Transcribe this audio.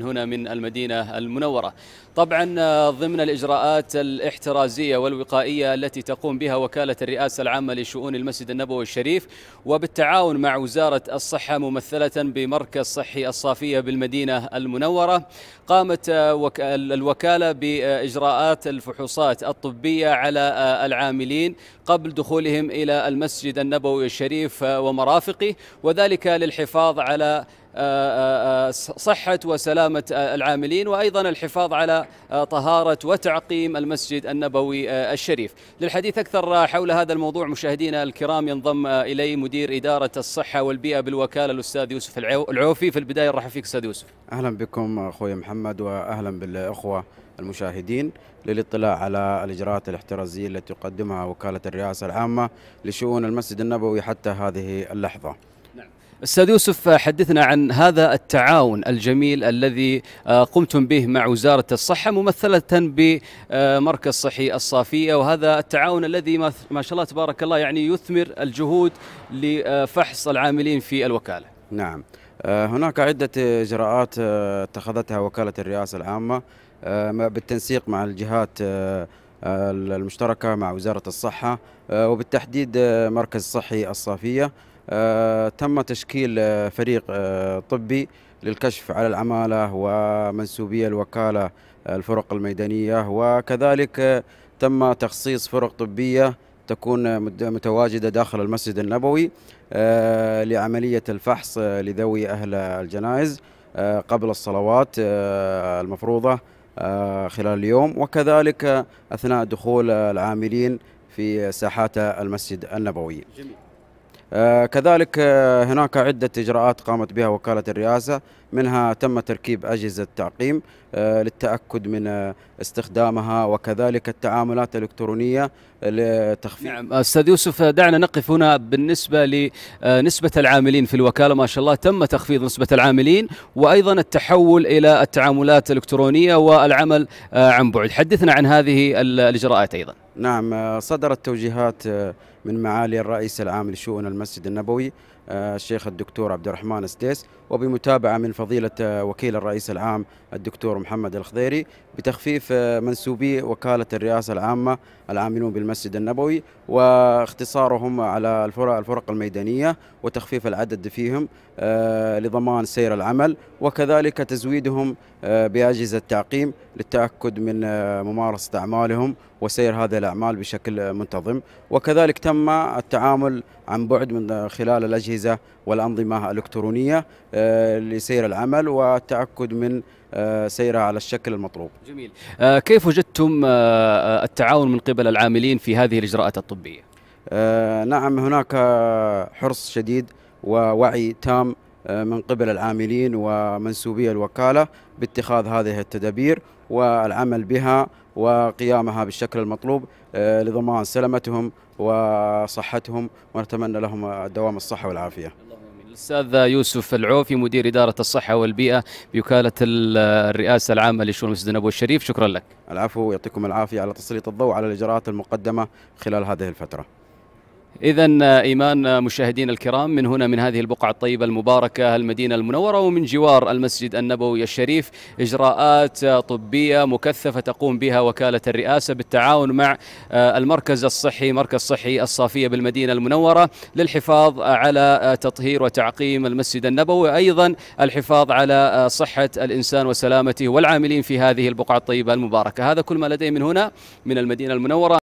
هنا من المدينة المنورة. طبعا ضمن الإجراءات الاحترازية والوقائية التي تقوم بها وكالة الرئاسة العامة لشؤون المسجد النبوي الشريف وبالتعاون مع وزارة الصحة ممثلة بمركز صحي الصافية بالمدينة المنورة قامت الوكالة بإجراءات الفحوصات الطبية على العاملين قبل دخولهم إلى المسجد النبوي الشريف ومرافقه وذلك للحفاظ على صحة وسلامة العاملين وأيضا الحفاظ على طهارة وتعقيم المسجد النبوي الشريف. للحديث أكثر حول هذا الموضوع مشاهدينا الكرام ينضم إلي مدير إدارة الصحة والبيئة بالوكالة الأستاذ يوسف العوفي. في البداية نرحب فيك أستاذ يوسف. أهلا بكم أخوي محمد وأهلا بالأخوة المشاهدين. للاطلاع على الإجراءات الاحترازية التي تقدمها وكالة الرئاسة العامة لشؤون المسجد النبوي حتى هذه اللحظة. أستاذ يوسف حدثنا عن هذا التعاون الجميل الذي قمتم به مع وزارة الصحة ممثلة بمركز صحي الصافية وهذا التعاون الذي ما شاء الله تبارك الله يعني يثمر الجهود لفحص العاملين في الوكالة. نعم هناك عدة إجراءات اتخذتها وكالة الرئاسة العامة بالتنسيق مع الجهات المشتركة مع وزارة الصحة وبالتحديد مركز صحي الصافية آه تم تشكيل آه فريق آه طبي للكشف على العمالة ومنسوبي الوكالة الفرق الميدانية. وكذلك تم تخصيص فرق طبية تكون متواجدة داخل المسجد النبوي لعملية الفحص لذوي أهل الجنائز قبل الصلوات المفروضة خلال اليوم. وكذلك أثناء دخول العاملين في ساحات المسجد النبوي. جميل. آه كذلك آه هناك عدة إجراءات قامت بها وكالة الرئاسة منها تم تركيب أجهزة تعقيم للتأكد من استخدامها وكذلك التعاملات الإلكترونية لتخفيف. نعم أستاذ يوسف دعنا نقف هنا بالنسبة لنسبة العاملين في الوكالة. ما شاء الله تم تخفيض نسبة العاملين وأيضا التحول إلى التعاملات الإلكترونية والعمل عن بعد. حدثنا عن هذه الإجراءات أيضا. نعم صدرت توجيهات من معالي الرئيس العام لشؤون المسجد النبوي الشيخ الدكتور عبد الرحمن السديس وبمتابعة من فضيلة وكيل الرئيس العام الدكتور محمد الخضيري بتخفيف منسوبي وكالة الرئاسة العامة العاملون بالمسجد النبوي واختصارهم على الفرق, الفرق الميدانية وتخفيف العدد فيهم لضمان سير العمل وكذلك تزويدهم بأجهزة تعقيم للتأكد من ممارسة أعمالهم وسير هذه الأعمال بشكل منتظم. وكذلك تم التعامل عن بعد من خلال الأجهزة والأنظمة الإلكترونية لسير العمل والتأكد من سيرها على الشكل المطلوب. جميل. كيف وجدتم التعاون من قبل العاملين في هذه الإجراءات الطبية؟ نعم هناك حرص شديد ووعي تام من قبل العاملين ومنسوبي الوكالة باتخاذ هذه التدابير والعمل بها وقيامها بالشكل المطلوب لضمان سلامتهم وصحتهم ونتمنى لهم دوام الصحة والعافية. الأستاذ يوسف العوفي مدير إدارة الصحة والبيئة بوكالة الرئاسة العامة لشؤون المسجد النبوي الشريف. شكرا لك. العفو يعطيكم العافية على تسليط الضوء على الإجراءات المقدمة خلال هذه الفترة. إذا إيمان مشاهدينا الكرام من هنا من هذه البقعة الطيبة المباركة المدينة المنورة ومن جوار المسجد النبوي الشريف إجراءات طبية مكثفة تقوم بها وكالة الرئاسة بالتعاون مع المركز الصحي مركز صحي الصافية بالمدينة المنورة للحفاظ على تطهير وتعقيم المسجد النبوي. أيضا الحفاظ على صحة الإنسان وسلامته والعاملين في هذه البقعة الطيبة المباركة. هذا كل ما لدي من هنا من المدينة المنورة.